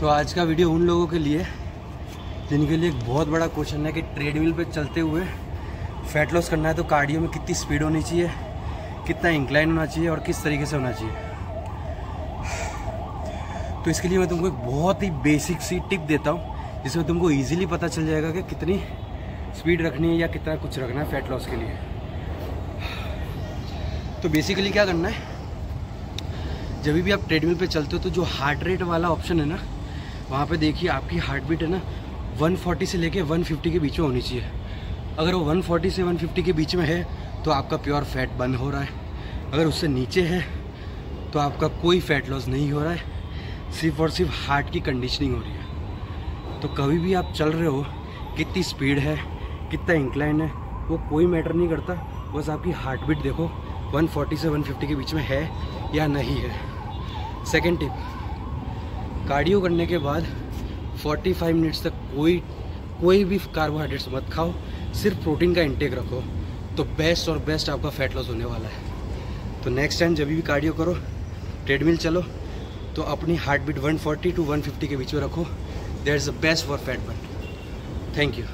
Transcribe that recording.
तो आज का वीडियो उन लोगों के लिए जिनके लिए एक बहुत बड़ा क्वेश्चन है कि ट्रेडमिल पे चलते हुए फैट लॉस करना है तो कार्डियो में कितनी स्पीड होनी चाहिए, कितना इंक्लाइन होना चाहिए और किस तरीके से होना चाहिए। तो इसके लिए मैं तुमको एक बहुत ही बेसिक सी टिप देता हूँ, जिसमें तुमको ईजिली पता चल जाएगा कि कितनी स्पीड रखनी है या कितना कुछ रखना है फैट लॉस के लिए। तो बेसिकली क्या करना है जब भी आप ट्रेडमिल पे चलते हो तो जो हार्ट रेट वाला ऑप्शन है ना, वहाँ पे देखिए आपकी हार्ट बीट है ना 140 से लेके 150 के बीच में होनी चाहिए। अगर वो 140 से 150 के बीच में है तो आपका प्योर फैट बंद हो रहा है। अगर उससे नीचे है तो आपका कोई फैट लॉस नहीं हो रहा है। सिर्फ़ और सिर्फ़ हार्ट की कंडीशनिंग हो रही है। तो कभी भी आप चल रहे हो, कितनी स्पीड है, कितना इंक्लाइन है, वो कोई मैटर नहीं करता। बस आपकी हार्ट बीट देखो 140 से 150 के बीच में है या नहीं है। सेकेंड टिप कार्डियो करने के बाद 45 मिनट्स तक कोई कोई भी कार्बोहाइड्रेट्स मत खाओ। सिर्फ़ प्रोटीन का इंटेक रखो। तो बेस्ट और बेस्ट आपका फैट लॉस होने वाला है। तो नेक्स्ट टाइम जब भी कार्डियो करो ट्रेडमिल चलो तो अपनी हार्ट बीट 140 टू 150 के बीच में रखो। There is the best for fat burn thank you